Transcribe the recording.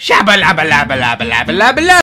شابلا بلا بلا بلا بلا بلا